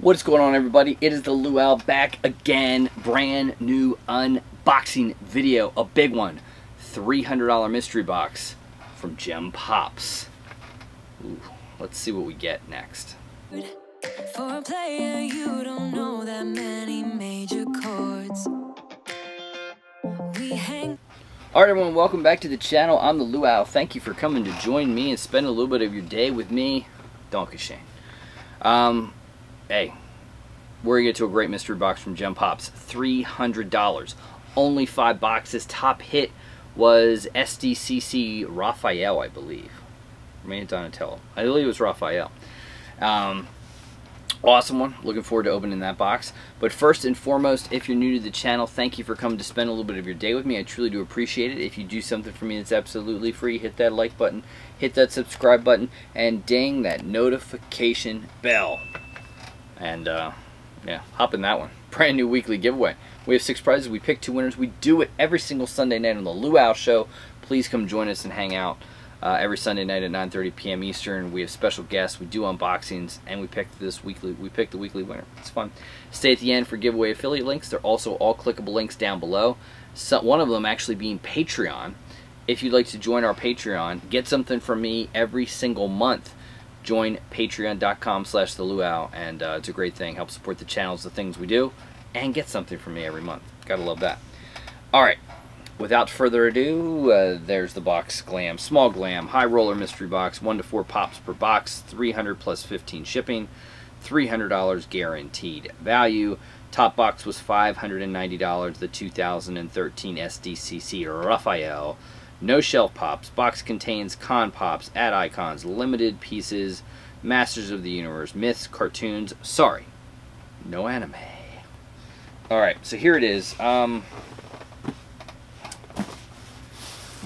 What's going on everybody? It is the Luau back again. Brand new unboxing video. A big one. $300 mystery box from Jem Pops. Ooh, let's see what we get next. For a player, you don't know that many major chords. Alright everyone, welcome back to the channel. I'm the Luau. Thank you for coming to join me and spend a little bit of your day with me, Donkey Shane. Um, hey, we're to get to a great mystery box from Jem Pops. $300. Only five boxes. Top hit was SDCC Raphael, I believe. Maybe Donatello. I believe it was Raphael. Um, awesome one. Looking forward to opening that box. But first and foremost, if you're new to the channel, thank you for coming to spend a little bit of your day with me. I truly do appreciate it. If you do something for me that's absolutely free, hit that like button, hit that subscribe button, and ding that notification bell. And, uh, yeah, hop in that one. Brand new weekly giveaway. We have six prizes. We pick two winners. We do it every single Sunday night on the Luau Show. Please come join us and hang out uh, every Sunday night at 9:30 p.m. Eastern. We have special guests. We do unboxings, and we pick this weekly. We pick the weekly winner. It's fun. Stay at the end for giveaway affiliate links. They're also all clickable links down below. So, one of them actually being Patreon. If you'd like to join our Patreon, get something from me every single month join patreon.com slash the luau and uh, it's a great thing. Help support the channels the things we do and get something from me every month. Gotta love that. All right. Without further ado uh, there's the box glam small glam high roller mystery box one to four pops per box 300 plus 15 shipping $300 guaranteed value. Top box was $590 the 2013 SDCC Raphael no shelf pops. Box contains con pops, ad icons, limited pieces, Masters of the Universe, myths, cartoons. Sorry, no anime. Alright, so here it is. Um,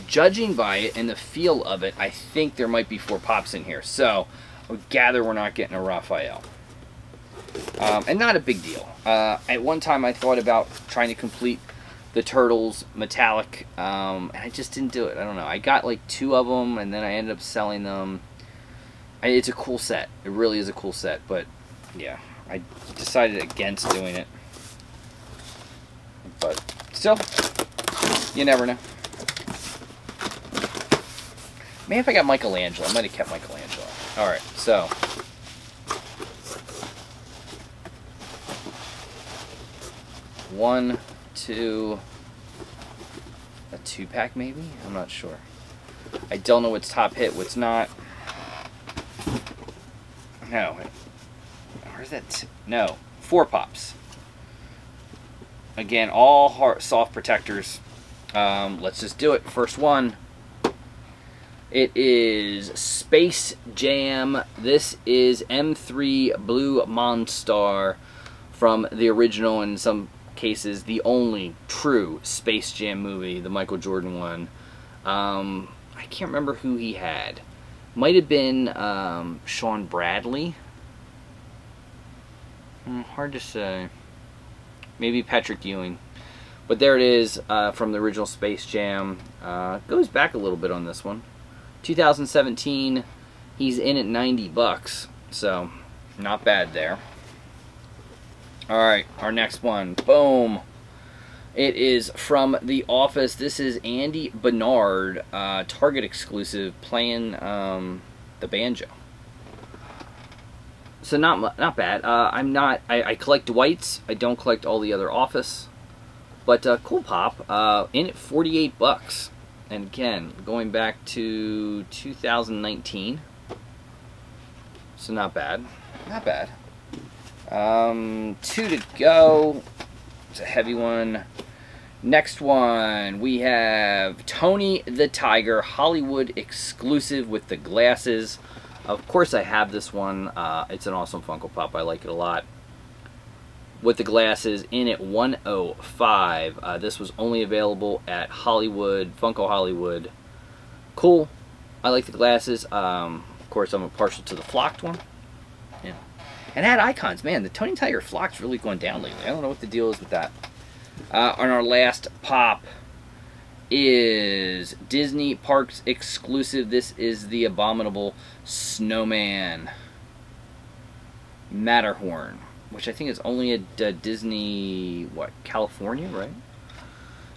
judging by it and the feel of it, I think there might be four pops in here. So, I would gather we're not getting a Raphael. Um, and not a big deal. Uh, at one time I thought about trying to complete the Turtles metallic, um, and I just didn't do it. I don't know. I got like two of them, and then I ended up selling them. I, it's a cool set. It really is a cool set, but yeah, I decided against doing it. But still, you never know. Maybe if I got Michelangelo, I might have kept Michelangelo. All right, so. One, two, a two pack maybe? I'm not sure. I don't know what's top hit, what's not. No. Where's that? No. Four pops. Again, all hard, soft protectors. Um, let's just do it. First one. It is Space Jam. This is M3 Blue Monstar from the original and some cases the only true Space Jam movie, the Michael Jordan one. Um, I can't remember who he had. Might have been um, Shawn Bradley. Hmm, hard to say. Maybe Patrick Ewing. But there it is uh, from the original Space Jam. Uh, goes back a little bit on this one. 2017. He's in at 90 bucks. So, not bad there. Alright, our next one. Boom. It is from The Office. This is Andy Bernard, uh, Target exclusive, playing um, the banjo. So not not bad. Uh, I'm not. I, I, collect Dwights. I don't collect all the other Office, but uh, cool pop. Uh, in at 48 bucks, and again going back to 2019. So not bad. Not bad. Um, two to go. It's a heavy one. Next one, we have Tony the Tiger, Hollywood exclusive with the glasses. Of course I have this one. Uh, it's an awesome Funko Pop. I like it a lot. With the glasses in at 105. Uh, this was only available at Hollywood, Funko Hollywood. Cool. I like the glasses. Um, of course, I'm a partial to the flocked one. And had icons. Man, the Tony Tiger flock's really going down lately. I don't know what the deal is with that. Uh, on our last pop is Disney Parks exclusive. This is the Abominable Snowman. Matterhorn. which I think is only at uh, Disney, what, California, right?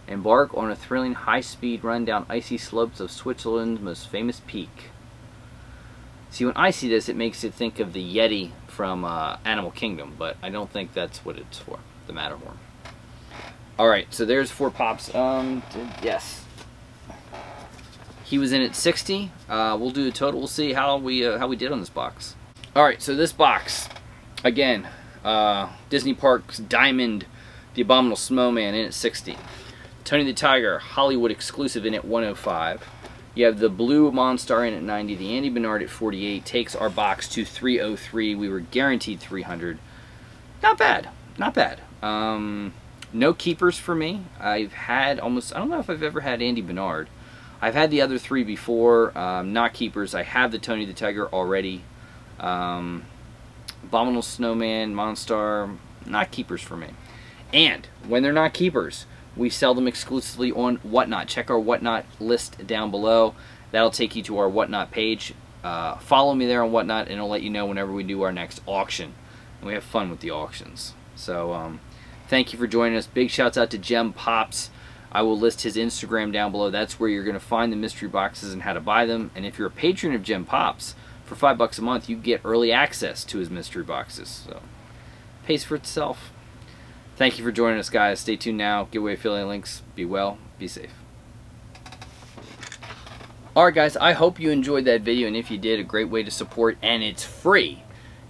Embark on a thrilling high-speed run down icy slopes of Switzerland's most famous peak. See, when I see this, it makes it think of the Yeti from uh, Animal Kingdom, but I don't think that's what it's for, the Matterhorn. All right, so there's four pops. Um, yes. He was in at 60. Uh, we'll do a total. We'll see how we uh, how we did on this box. All right, so this box, again, uh, Disney Parks Diamond, The Abominable Snowman in at 60. Tony the Tiger, Hollywood exclusive in at 105. You have the Blue Monstar in at 90. The Andy Bernard at 48 takes our box to 303. We were guaranteed 300. Not bad. Not bad. Um, no keepers for me. I've had almost, I don't know if I've ever had Andy Bernard. I've had the other three before, um, not keepers. I have the Tony the Tiger already. Um, Abominable Snowman, Monstar, not keepers for me. And when they're not keepers, we sell them exclusively on Whatnot. Check our Whatnot list down below. That'll take you to our Whatnot page. Uh, follow me there on Whatnot, and it'll let you know whenever we do our next auction. And we have fun with the auctions. So, um, thank you for joining us. Big shouts out to Jem Pops. I will list his Instagram down below. That's where you're going to find the mystery boxes and how to buy them. And if you're a patron of Jem Pops, for five bucks a month, you get early access to his mystery boxes. So, pays for itself. Thank you for joining us, guys. Stay tuned now. Giveaway affiliate links. Be well. Be safe. Alright, guys. I hope you enjoyed that video. And if you did, a great way to support, and it's free,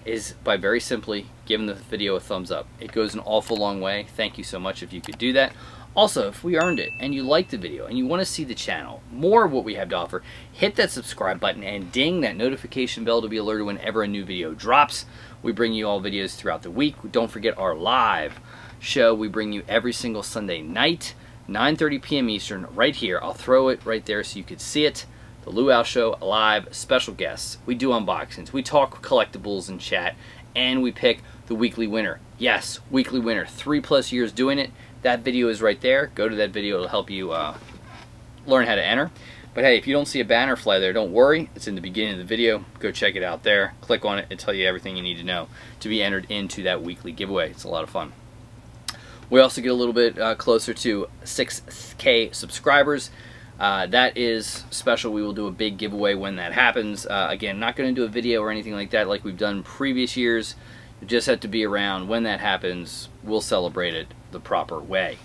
is by very simply giving the video a thumbs up. It goes an awful long way. Thank you so much if you could do that. Also, if we earned it and you like the video and you want to see the channel, more of what we have to offer, hit that subscribe button and ding that notification bell to be alerted whenever a new video drops. We bring you all videos throughout the week. Don't forget our live show we bring you every single Sunday night, 9.30 p.m. Eastern, right here. I'll throw it right there so you could see it. The Luau Show, live, special guests. We do unboxings. We talk collectibles and chat. And we pick the weekly winner. Yes, weekly winner. Three plus years doing it. That video is right there. Go to that video. It'll help you uh, learn how to enter. But hey, if you don't see a banner fly there, don't worry. It's in the beginning of the video. Go check it out there. Click on it. It'll tell you everything you need to know to be entered into that weekly giveaway. It's a lot of fun. We also get a little bit uh, closer to 6K subscribers. Uh, that is special. We will do a big giveaway when that happens. Uh, again, not going to do a video or anything like that like we've done previous years. You just have to be around when that happens. We'll celebrate it the proper way.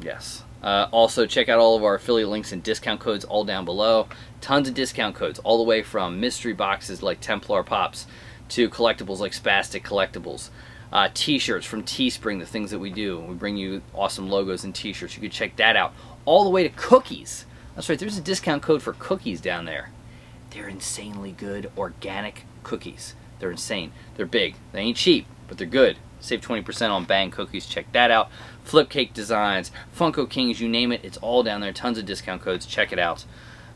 Yes. Uh, also, check out all of our affiliate links and discount codes all down below. Tons of discount codes, all the way from mystery boxes like Templar Pops to collectibles like Spastic Collectibles. Uh, t-shirts from Teespring, the things that we do. We bring you awesome logos and t-shirts. You can check that out. All the way to cookies. That's right, there's a discount code for cookies down there. They're insanely good organic cookies. They're insane. They're big. They ain't cheap, but they're good. Save 20% on Bang Cookies. Check that out. Flipcake Designs, Funko Kings, you name it. It's all down there. Tons of discount codes. Check it out.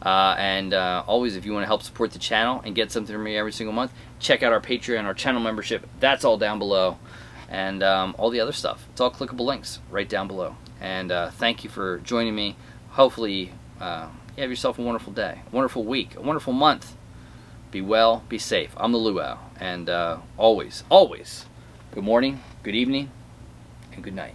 Uh, and uh, always, if you want to help support the channel and get something from me every single month, check out our Patreon, our channel membership. That's all down below. And um, all the other stuff. It's all clickable links right down below. And uh, thank you for joining me. Hopefully, uh, you have yourself a wonderful day, a wonderful week, a wonderful month. Be well, be safe. I'm the Luau. And uh, always, always, good morning, good evening, and good night.